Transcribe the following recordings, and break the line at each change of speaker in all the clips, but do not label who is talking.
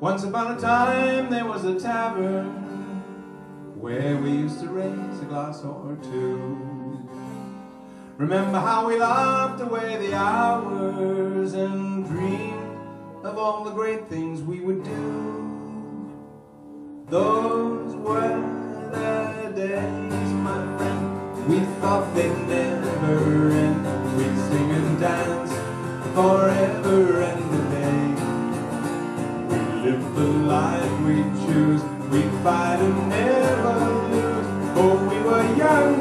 Once upon a time there was a tavern where we used to raise a glass or two. Remember how we laughed away the hours and dreamed of all the great things we would do. Those were the days, my friend. We thought they'd never end. We'd sing and dance forever And never lose. For we were young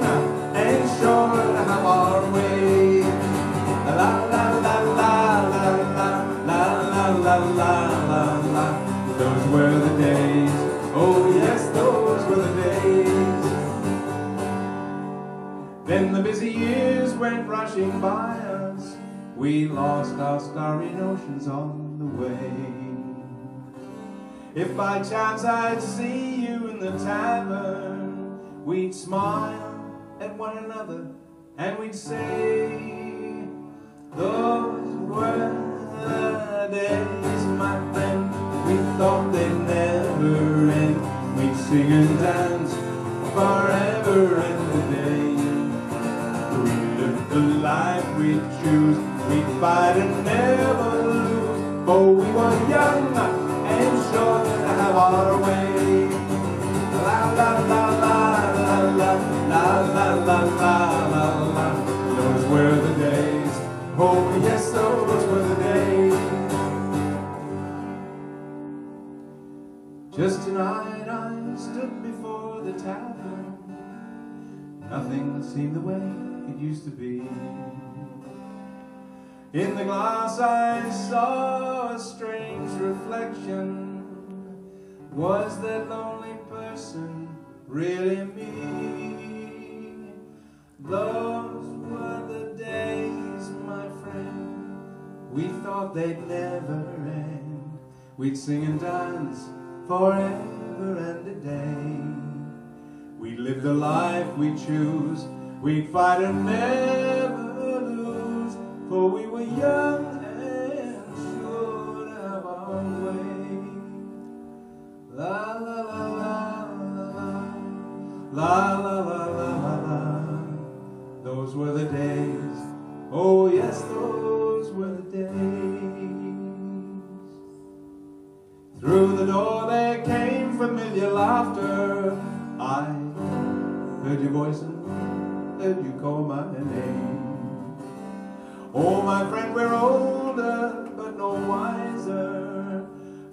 and sure to have our way. La la la la la la la la la la la la. Those were the days. Oh yes, those were the days. Then the busy years went rushing by us. We lost our starry notions on the way. If by chance I'd see you in the tavern, we'd smile at one another and we'd say, Those were the days, my friend. We thought they'd never end. We'd sing and dance forever and a day. We lived the life we choose. We'd fight and never lose. For we were young Just tonight I stood before the tavern. Nothing seemed the way it used to be. In the glass I saw a strange reflection. Was that lonely person really me? Those were the days, my friend. We thought they'd never end. We'd sing and dance forever and a day. We'd live the life we choose. We'd fight and never lose. For we were young la la la la la la. Those were the days. Oh yes, those were the days. Through the door there came familiar laughter. I heard your voice and heard you call my name. Oh, my friend, we're older, but no wiser.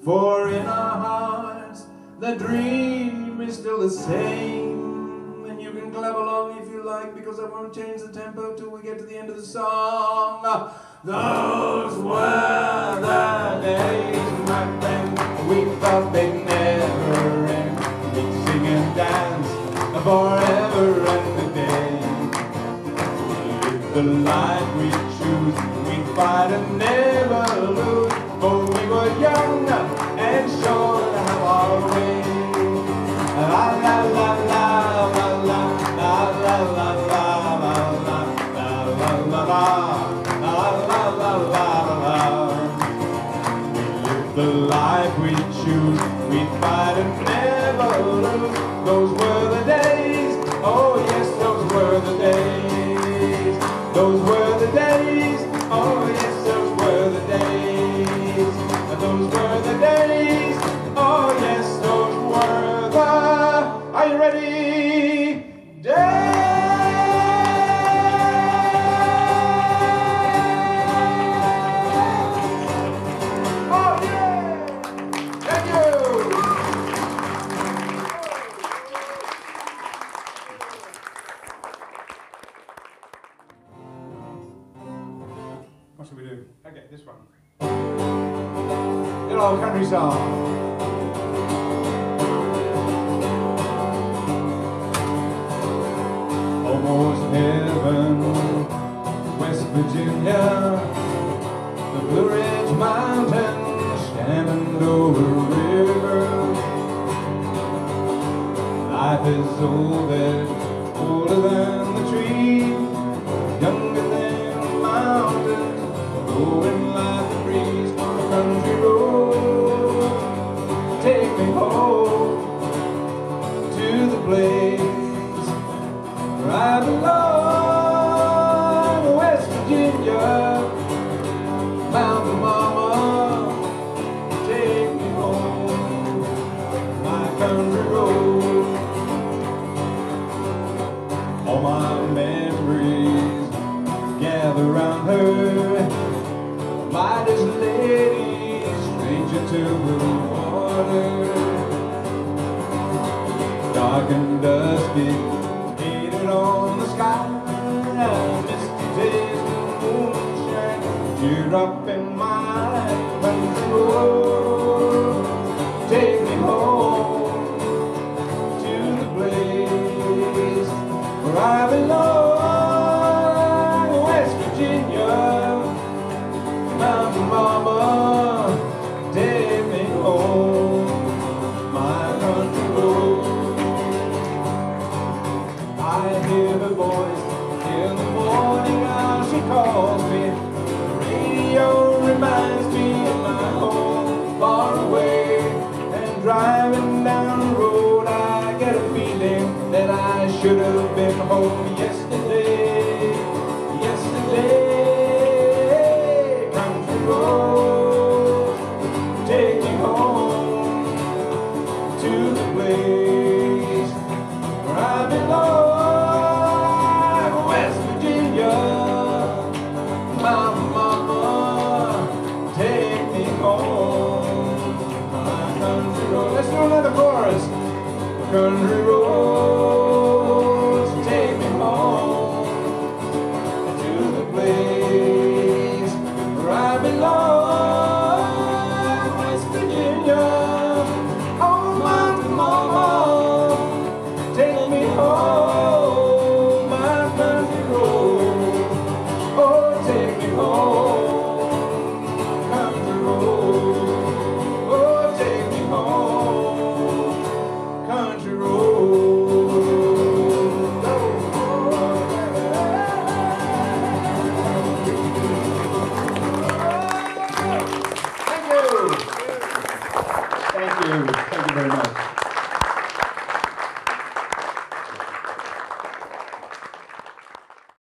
For in our hearts, the dream is still the same. Because I won't change the tempo till we get to the end of the song. Those were the days, my friend. We thought they'd never end. We'd sing and dance forever and a day live the life we choose. We fight and never lose. And never lose. Those were the days. Oh yes, Almost heaven, West Virginia, the Blue Ridge Mountains, Shenandoah River. Life is older, older than the trees, younger than the mountains, water. Dark and dusty, painted on the sky, misty days, moonshine, teardrop in my country road. Take me home to the place where I belong, West Virginia, Mountain Mama, have yesterday. Yesterday, country road, take me home to the place where I belong, West Virginia. Mama, mama, take me home, my country road. Let's do another. Country road.